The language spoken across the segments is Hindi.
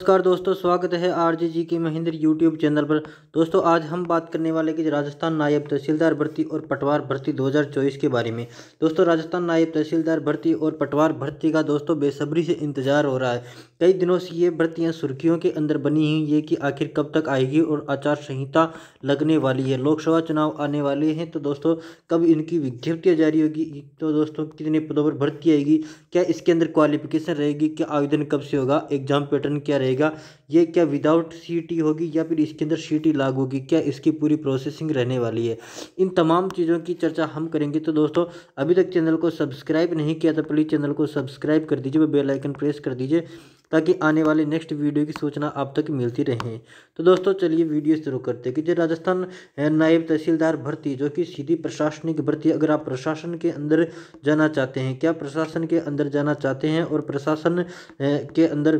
नमस्कार दोस्तों, स्वागत है आरजे जी के महेंद्र यूट्यूब चैनल पर। दोस्तों, आज हम बात करने वाले कि राजस्थान नायब तहसीलदार भर्ती और पटवार भर्ती 2024 के बारे में। दोस्तों, राजस्थान नायब तहसीलदार भर्ती और पटवार भर्ती का दोस्तों बेसब्री से इंतज़ार हो रहा है। कई दिनों से ये भर्तियाँ सुर्खियों के अंदर बनी हुई ये कि आखिर कब तक आएगी और आचार संहिता लगने वाली है। लोकसभा चुनाव आने वाले हैं तो दोस्तों, कब इनकी विज्ञप्तियाँ जारी होगी तो दोस्तों, कितने पदों पर भर्ती आएगी, क्या इसके अंदर क्वालिफिकेशन रहेगी, क्या आवेदन कब से होगा एग्ज़ाम पैटर्न क्या रहेगा ये क्या विदाउट सीटी होगी या फिर इसके अंदर सी लागू होगी? क्या इसकी पूरी प्रोसेसिंग रहने वाली है? इन तमाम चीज़ों की चर्चा हम करेंगे। तो दोस्तों, अभी तक चैनल को सब्सक्राइब नहीं किया तो प्लीज़ चैनल को सब्सक्राइब कर दीजिए बेल आइकन प्रेस कर दीजिए ताकि आने वाले नेक्स्ट वीडियो की सूचना आप तक मिलती रहे। तो दोस्तों, चलिए वीडियो शुरू करते हैं। कि जो राजस्थान नायब तहसीलदार भर्ती, जो कि सीधी प्रशासनिक भर्ती, अगर आप प्रशासन के अंदर जाना चाहते हैं, क्या प्रशासन के अंदर जाना चाहते हैं और प्रशासन के अंदर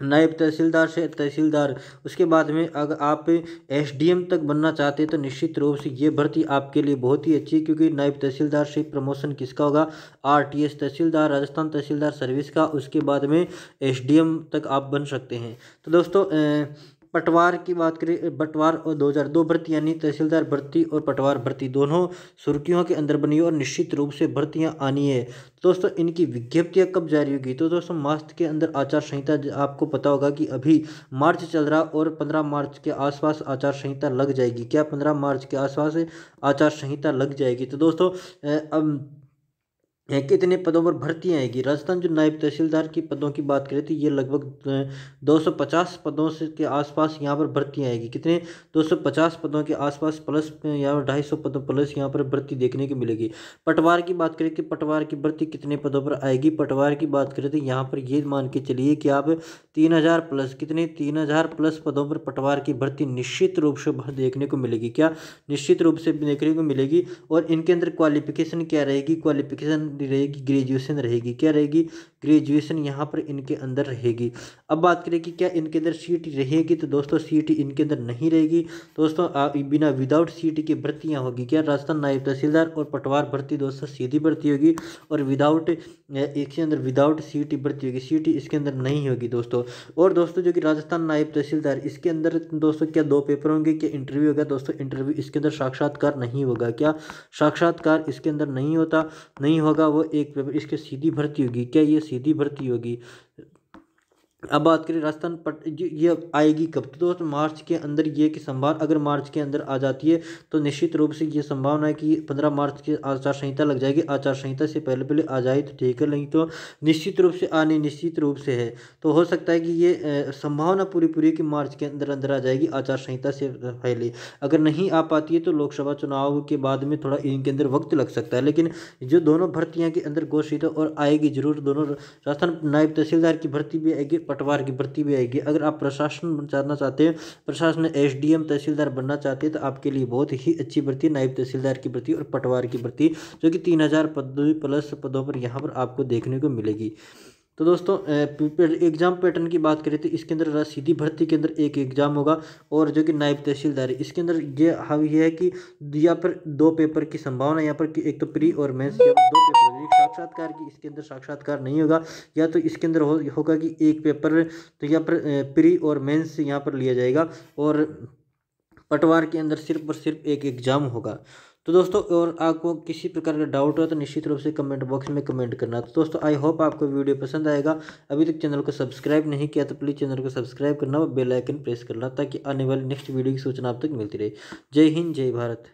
नायब तहसीलदार से तहसीलदार, उसके बाद में अगर आप एसडीएम तक बनना चाहते हैं तो निश्चित रूप से ये भर्ती आपके लिए बहुत ही अच्छी है, क्योंकि नायब तहसीलदार से प्रमोशन किसका होगा? आरटीएस तहसीलदार, राजस्थान तहसीलदार सर्विस का, उसके बाद में एसडीएम तक आप बन सकते हैं। तो दोस्तों पटवार की बात करें, पटवार और दो हज़ार दो भर्ती, यानी तहसीलदार भर्ती और पटवार भर्ती, दोनों सुर्खियों के अंदर बनी और निश्चित रूप से भर्तियाँ आनी है। तो दोस्तों, इनकी विज्ञप्तियाँ कब जारी होगी? तो दोस्तों, मार्च के अंदर आचार संहिता आपको पता होगा कि अभी मार्च चल रहा और पंद्रह मार्च के आसपास आचार संहिता लग जाएगी। क्या पंद्रह मार्च के आसपास आचार संहिता लग जाएगी? तो दोस्तों अब कितने पदों पर भर्ती आएगी? राजस्थान जो नायब तहसीलदार की पदों की बात करें तो ये लगभग 250 पदों से के आसपास यहाँ पर भर्ती आएगी। कितने? 250 पदों के आसपास प्लस यहाँ पर ढाई पदों प्लस यहाँ पर भर्ती देखने को मिलेगी। पटवार की बात करें कि पटवार की भर्ती कितने पदों पर आएगी? पटवार की बात करें तो यहाँ पर ये मान के चलिए कि आप तीन हज़ार प्लस, कितने? तीन हज़ार प्लस पदों पर पटवार की भर्ती निश्चित रूप से देखने को मिलेगी। क्या? निश्चित रूप से देखने को मिलेगी। और इनके अंदर क्वालिफिकेशन क्या रहेगी? क्वालिफिकेशन रहेगी ग्रेजुएशन रहेगी। क्या रहेगी? ग्रेजुएशन यहाँ पर इनके अंदर रहेगी। अब बात करें कि क्या इनके अंदर सीट रहेगी तो दोस्तों सीट इनके अंदर नहीं रहेगी। दोस्तों बिना विदाउट सीट की भर्तियाँ होगी। क्या राजस्थान नायब तहसीलदार और पटवार भर्ती दोस्तों सीधी भर्ती होगी और विदाउट इसके अंदर विदाउट सी भर्ती होगी। सीटी इसके अंदर नहीं होगी दोस्तों। और दोस्तों, जो कि राजस्थान नायब तहसीलदार, इसके अंदर दोस्तों क्या दो पेपर होंगे? क्या इंटरव्यू होगा? दोस्तों इंटरव्यू इसके अंदर साक्षात्कार नहीं होगा। क्या साक्षात्कार इसके अंदर नहीं होता? नहीं होगा। वो एक पेपर इसके सीधी भर्ती होगी। क्या ये सीधी भर्ती होगी? अब बात करें राजस्थान पट, ये आएगी कब? तो दोस्तों, मार्च के अंदर ये कि संभावना, अगर मार्च के अंदर आ जाती है तो निश्चित रूप से ये संभावना है कि पंद्रह मार्च की आचार संहिता लग जाएगी। आचार संहिता से पहले पहले आ जाए तो ठीक है, नहीं तो निश्चित रूप से, आने निश्चित रूप से है। तो हो सकता है कि ये संभावना पूरी पूरी कि मार्च के अंदर अंदर आ जाएगी आचार संहिता से पहले। अगर नहीं आ पाती है तो लोकसभा चुनाव के बाद में थोड़ा इनके अंदर वक्त लग सकता है, लेकिन जो दोनों भर्तियाँ के अंदर घोषित और आएगी ज़रूर दोनों, राजस्थान नायब तहसीलदार की भर्ती भी आएगी। पटवार की भर्ती भी आएगी। अगर आप प्रशासन जानना चाहते हैं, प्रशासन एस डी एम तहसीलदार बनना चाहते हैं तो आपके लिए बहुत ही अच्छी भर्ती, नायब तहसीलदार की भर्ती और पटवार की भर्ती, जो कि तीन हज़ार पद, प्लस पदों पर यहाँ पर आपको देखने को मिलेगी। तो दोस्तों एग्ज़ाम पैटर्न की बात करें तो इसके अंदर सीधी भर्ती के अंदर एक एग्ज़ाम होगा और जो कि नायब तहसीलदार इसके अंदर ये हाँ है कि यहाँ पर दो पेपर की संभावना, यहाँ पर कि एक तो प्री और मेंस दो पेपर साक्षात्कार की इसके अंदर साक्षात्कार नहीं होगा। या तो इसके अंदर हो, होगा कि एक पेपर तो यहाँ पर प्री और मेंस यहाँ पर लिया जाएगा और पटवार के अंदर सिर्फ़ और सिर्फ़ एक एग्ज़ाम होगा। तो दोस्तों और आपको किसी प्रकार का डाउट हो तो निश्चित रूप से कमेंट बॉक्स में कमेंट करना। तो दोस्तों आई होप आपको वीडियो पसंद आएगा। अभी तक चैनल को सब्सक्राइब नहीं किया तो प्लीज़ चैनल को सब्सक्राइब करना और बेल आइकन प्रेस करना ताकि आने वाली नेक्स्ट वीडियो की सूचना आप तक मिलती रहे। जय हिंद जय भारत।